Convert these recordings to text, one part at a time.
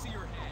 see your hand.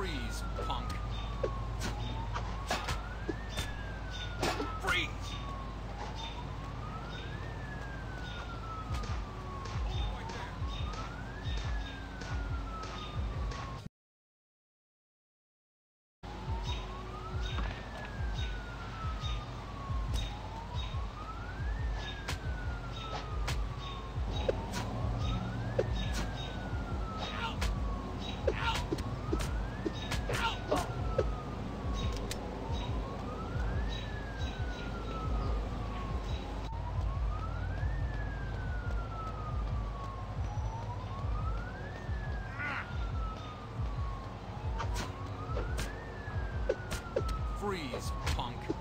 Freeze, punk. Freeze! Freeze, punk.